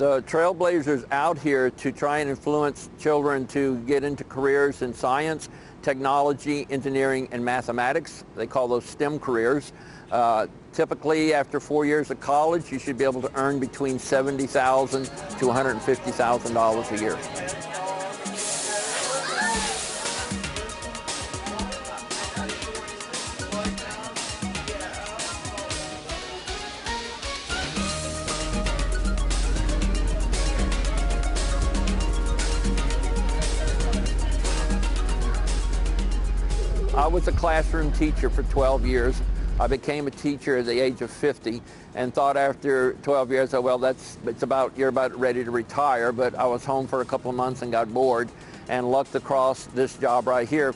The Trailblazers out here to try and influence children to get into careers in science, technology, engineering, and mathematics. They call those STEM careers. Uh, typically, after four years of college, you should be able to earn between 70,000 to $150,000 a year. I was a classroom teacher for 12 years. I became a teacher at the age of 50 and thought after 12 years, oh, well, that's, it's about, you're about ready to retire, but I was home for a couple of months and got bored and lucked across this job right here.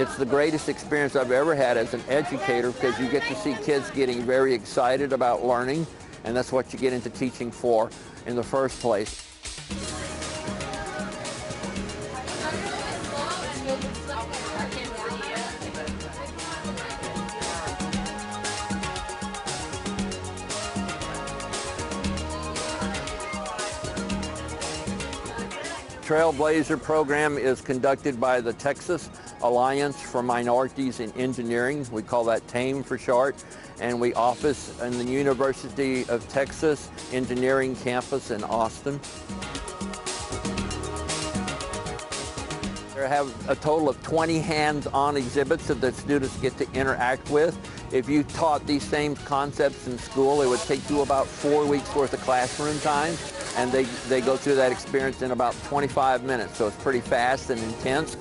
It's the greatest experience I've ever had as an educator because you get to see kids getting very excited about learning, and that's what you get into teaching for in the first place. Trailblazer program is conducted by the Texas Alliance for Minorities in Engineering. We call that TAME for short. And we office in the University of Texas Engineering Campus in Austin. We have a total of 20 hands-on exhibits that the students get to interact with. If you taught these same concepts in school, it would take you about four weeks worth of classroom time and they, they go through that experience in about 25 minutes, so it's pretty fast and intense.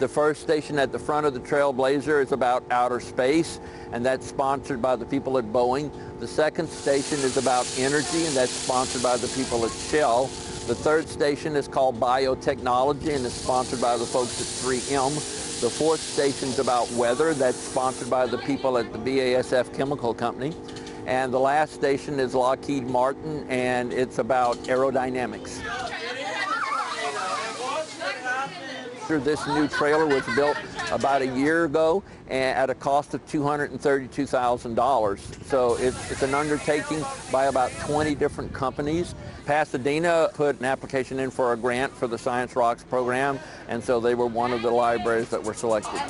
The first station at the front of the Trailblazer is about outer space, and that's sponsored by the people at Boeing. The second station is about energy, and that's sponsored by the people at Shell. The third station is called biotechnology, and it's sponsored by the folks at 3M. The fourth station is about weather, that's sponsored by the people at the BASF Chemical Company. And the last station is Lockheed Martin, and it's about aerodynamics. This new trailer was built about a year ago at a cost of $232,000. So it's, it's, an undertaking by about 20 different companies. Pasadena put an application in for a grant for the Science Rocks program, and so they were one of the libraries that were selected.